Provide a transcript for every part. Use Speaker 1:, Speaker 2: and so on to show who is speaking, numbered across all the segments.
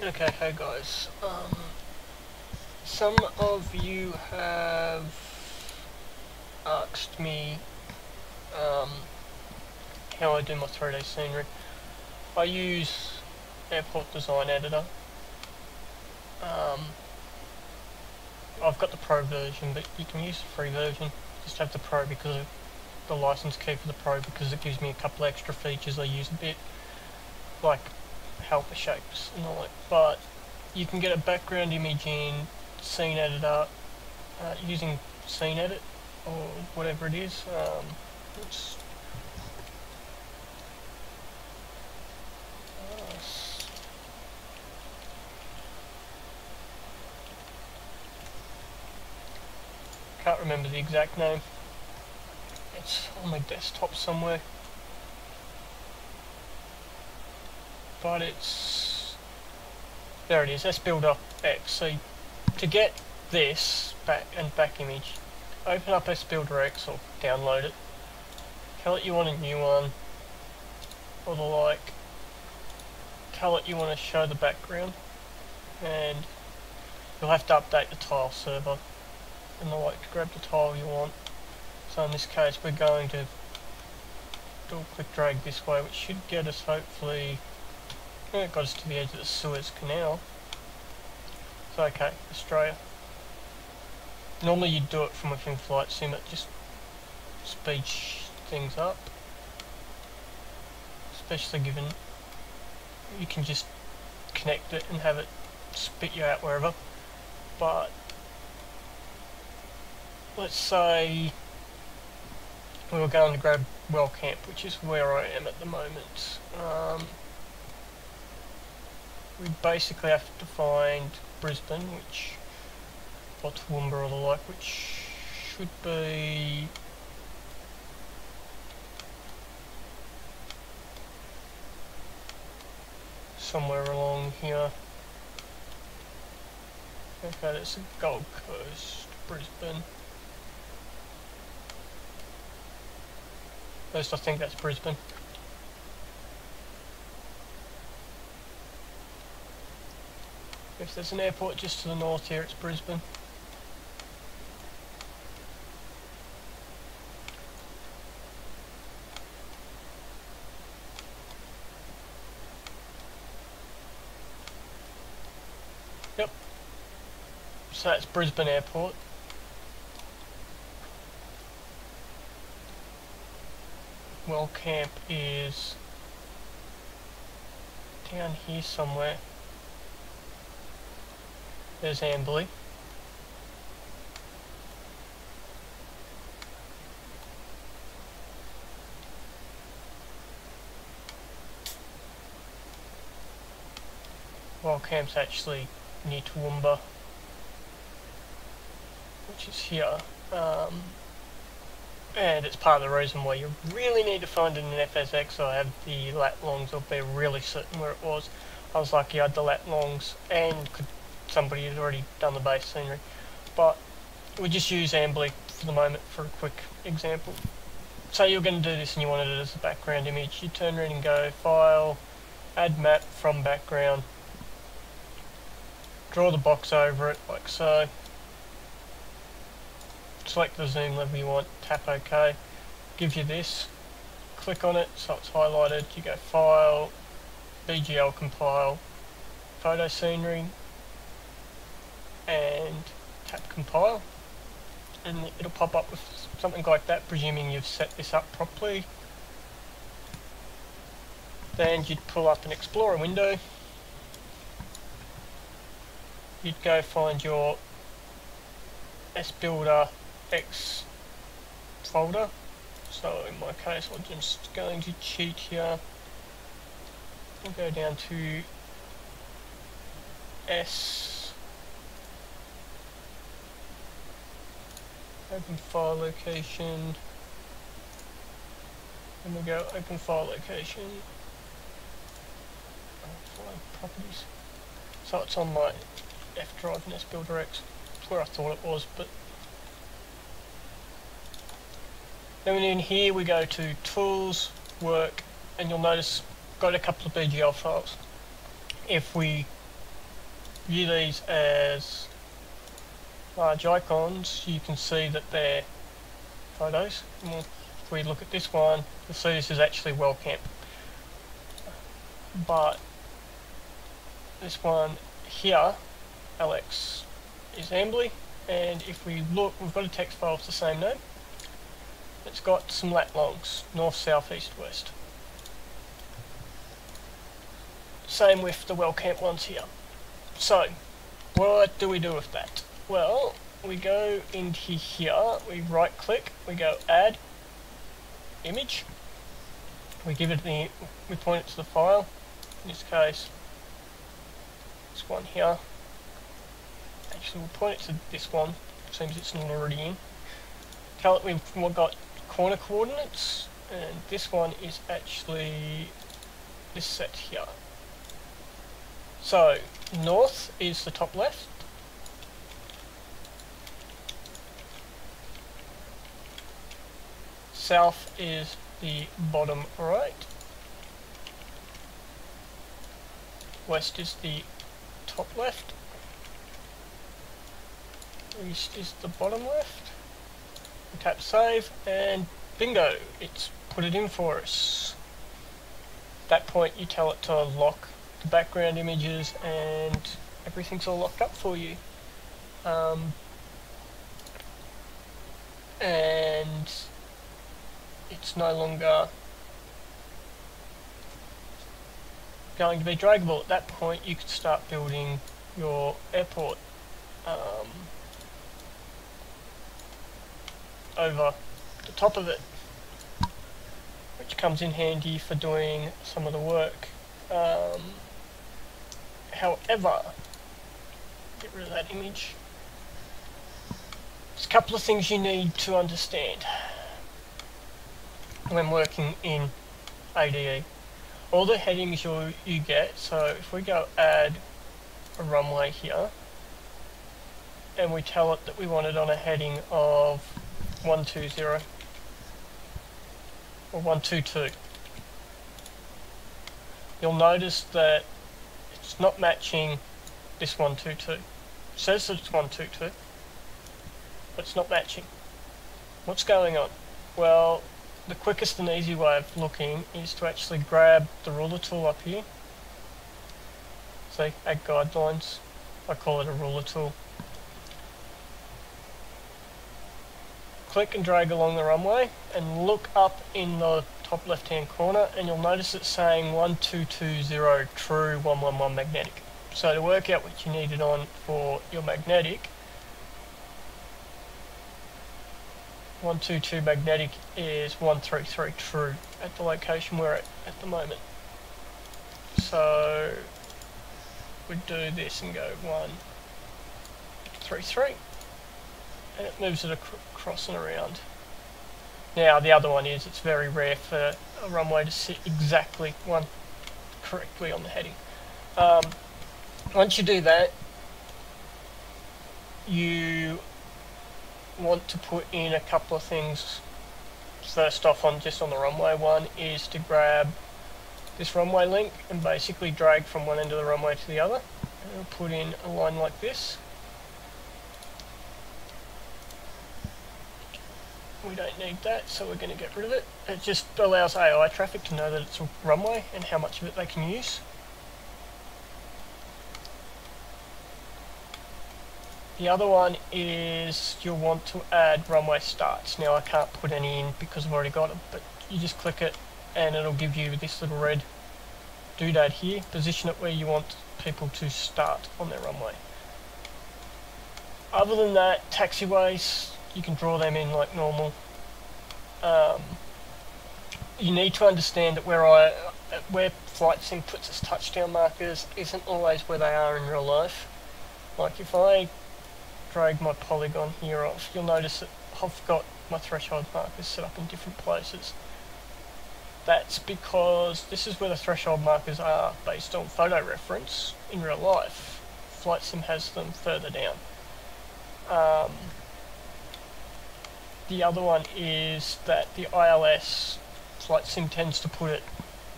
Speaker 1: Okay, hey guys. Um, some of you have asked me um, how I do my 3D scenery. I use Airport Design Editor. Um, I've got the Pro version, but you can use the free version. Just have the Pro because of the license key for the Pro because it gives me a couple extra features I use a bit, like helper shapes and all that. But you can get a background image in Scene Editor uh, using Scene Edit or whatever it is. Um, uh, can't remember the exact name. It's on my desktop somewhere. But it's there it is, let's build up X. So to get this back and back image, open up SBuilder X or download it. Tell it you want a new one or the like. Tell it you want to show the background and you'll have to update the tile server and the like to grab the tile you want. So in this case we're going to double click drag this way which should get us hopefully yeah, it got us to the edge of the Suez Canal. So okay, Australia. Normally you'd do it from within Flight Sim, it just speeds things up. Especially given you can just connect it and have it spit you out wherever. But let's say we were going to grab Wellcamp, which is where I am at the moment. Um, we basically have to find Brisbane, which, or Toowoomba or the like, which should be somewhere along here. Okay, that's the Gold Coast, Brisbane. At least I think that's Brisbane. If there's an airport just to the north here, it's Brisbane. Yep. So that's Brisbane Airport. Wellcamp is down here somewhere. There's Amberley. Well, camp's actually near Toowoomba, which is here. Um, and it's part of the reason why you really need to find it in FSX. I have the lat longs, I'll be really certain where it was. I was lucky I had the lat longs and could somebody had already done the base scenery. But we just use Amberley for the moment for a quick example. Say you're going to do this and you wanted it as a background image, you turn around and go File, Add Map from Background, draw the box over it like so, select the zoom level you want, tap OK, gives you this, click on it so it's highlighted, you go File, BGL Compile, Photo Scenery, and tap compile. And it'll pop up with something like that presuming you've set this up properly. Then you'd pull up an explorer window. You'd go find your SBuilder X folder. So in my case I'm just going to cheat here. And go down to S open file location. And we go open file location. Properties. So it's on my F drive in SBuilder X. It's where I thought it was but then in here we go to tools work and you'll notice got a couple of BGL files. If we view these as Uh, large icons, you can see that they're photos. If we look at this one, you'll see this is actually WellCamp. But this one here, Alex, is Amberley, and if we look, we've got a text file of the same name. It's got some lat longs, north, south, east, west. Same with the WellCamp ones here. So, what do we do with that? Well, we go into here, we right click, we go add image, we give it the, we point it to the file, in this case, this one here, actually we'll point it to this one, seems it's not already in, tell it we've got corner coordinates, and this one is actually this set here. So, north is the top left, south is the bottom right, west is the top left, east is the bottom left, we tap save and bingo, it's put it in for us. At that point you tell it to lock the background images and everything's all locked up for you. Um, and it's no longer going to be draggable. At that point you could start building your airport um, over the top of it which comes in handy for doing some of the work. Um, however, get rid of that image. There's a couple of things you need to understand when working in ADE. All the headings you, you get, so if we go add a runway here, and we tell it that we want it on a heading of 120 or 122, you'll notice that it's not matching this 122. It says it's 122, but it's not matching. What's going on? Well, the quickest and easy way of looking is to actually grab the ruler tool up here. See, add guidelines. I call it a ruler tool. Click and drag along the runway and look up in the top left hand corner and you'll notice it's saying 1220 true 111 magnetic. So to work out what you need it on for your magnetic 122 magnetic is 133 true at the location we're at at the moment. So we do this and go 133 and it moves it ac across and around. Now the other one is it's very rare for a runway to sit exactly one correctly on the heading. Um, once you do that you want to put in a couple of things. First off on just on the runway one is to grab this runway link and basically drag from one end of the runway to the other. And we'll put in a line like this. We don't need that so we're going to get rid of it. It just allows AI traffic to know that it's a runway and how much of it they can use The other one is you'll want to add runway starts. Now I can't put any in because I've already got them, but you just click it and it'll give you this little red doodad here. Position it where you want people to start on their runway. Other than that, taxiways, you can draw them in like normal. Um, you need to understand that where I, where Flight Sim puts its touchdown markers isn't always where they are in real life. Like if I drag my polygon here off, you'll notice that I've got my threshold markers set up in different places. That's because this is where the threshold markers are based on photo reference in real life. Flight Sim has them further down. Um, the other one is that the ILS Flight Sim tends to put it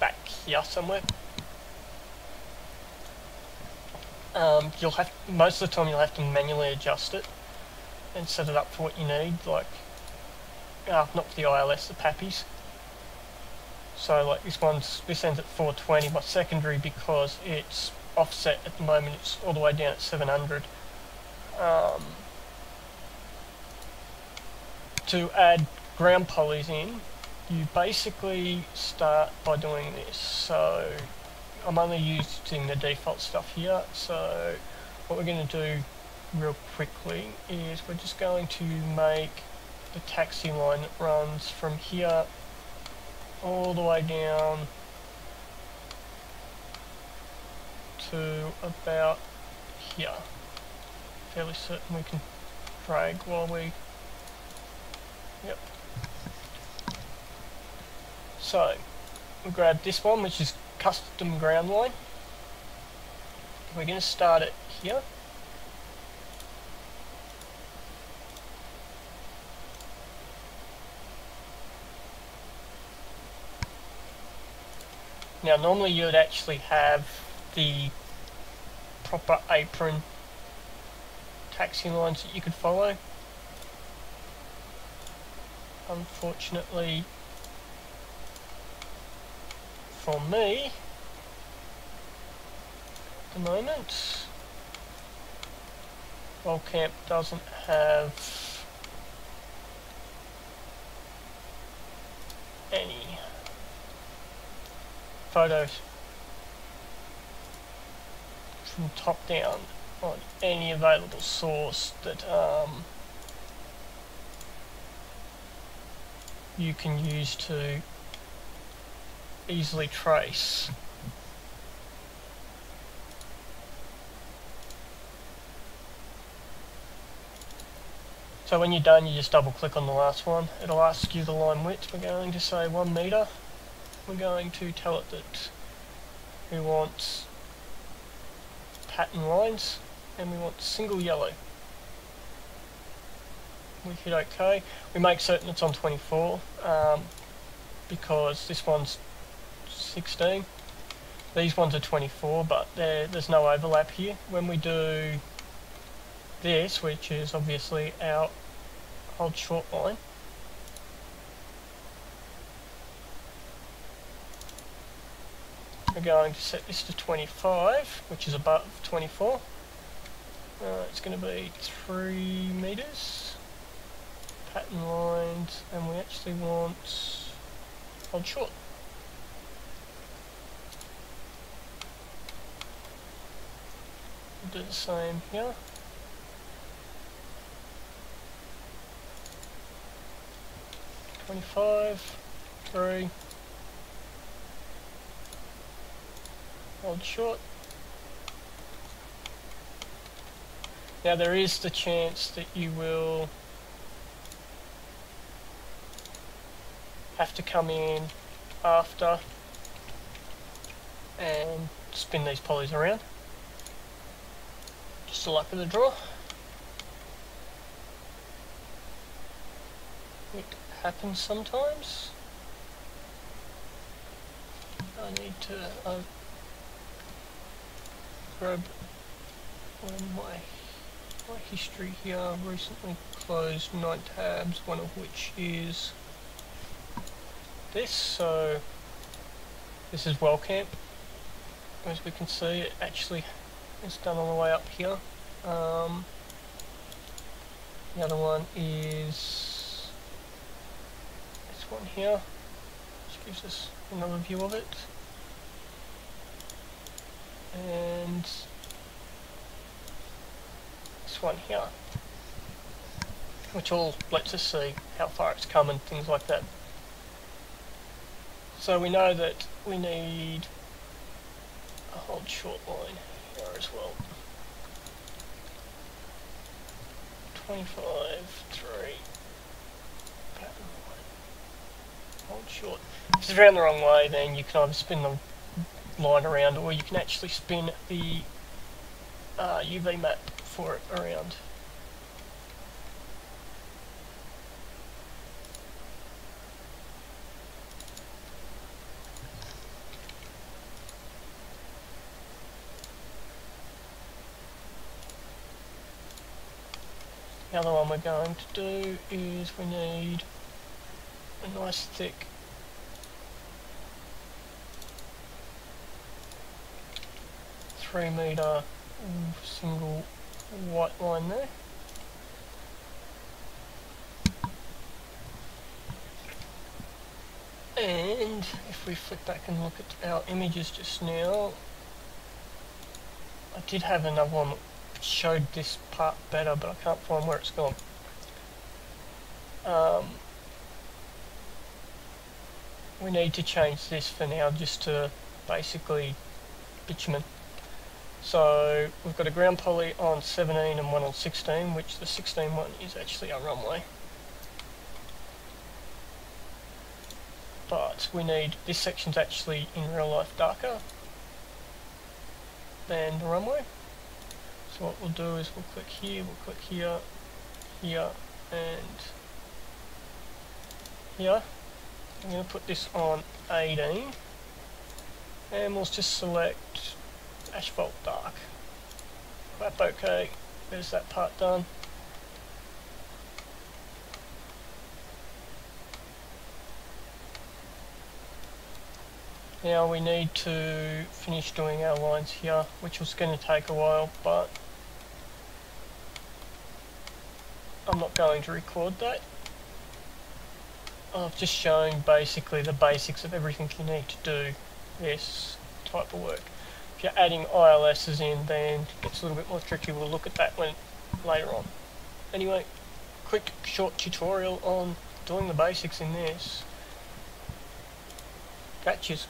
Speaker 1: back here somewhere. Um, you'll have most of the time you'll have to manually adjust it and set it up for what you need, like uh, not for the ILS, the PAPIs. So like this one's this ends at 420, my secondary because it's offset at the moment, it's all the way down at 700. Um, to add ground polys in, you basically start by doing this. So I'm only using the default stuff here, so what we're going to do real quickly is we're just going to make the taxi line that runs from here all the way down to about here. Fairly certain we can drag while we... Yep. So, we grab this one which is custom ground line. We're going to start it here. Now normally you would actually have the proper apron taxi lines that you could follow. Unfortunately for me. At the moment Camp doesn't have any photos from top down on any available source that um, you can use to easily trace. So when you're done you just double click on the last one. It'll ask you the line width. We're going to say 1 metre we're going to tell it that we want pattern lines and we want single yellow. We hit OK. We make certain it's on 24 um, because this one's 16. These ones are 24 but there's no overlap here. When we do this, which is obviously our hold short line, We're going to set this to 25, which is above 24. Uh, it's going to be 3 meters. Pattern lines, and we actually want hold short. Do the same here. Twenty-five, three. hold short. Now there is the chance that you will have to come in after and spin these polys around. Just the luck of the draw. It happens sometimes. I need to uh, grab my, my history here. Recently closed nine tabs, one of which is this. So this is WellCamp. As we can see, it actually is done all the way up here. Um, the other one is this one here, which gives us another view of it and this one here which all lets us see how far it's come and things like that. So we know that we need a hold short line as well. 25, 3, pattern line, hold short. If it's around the wrong way then you can either spin the line around or you can actually spin the uh, UV map for it around. The other one we're going to do is we need a nice thick three meter single white line there. And if we flip back and look at our images just now, I did have another one showed this part better, but I can't find where it's gone. Um, we need to change this for now just to basically bitumen. So we've got a ground poly on 17 and one on 16, which the 16 one is actually our runway. but we need, this section's actually in real life darker than the runway. So what we'll do is we'll click here, we'll click here, here, and here. I'm going to put this on 18, and we'll just select asphalt dark. Clap OK, there's that part done. Now we need to finish doing our lines here, which was going to take a while, but I'm not going to record that. I've just shown basically the basics of everything you need to do this type of work. If you're adding ILSs in, then it gets a little bit more tricky. We'll look at that when later on. Anyway, quick short tutorial on doing the basics in this. Catches.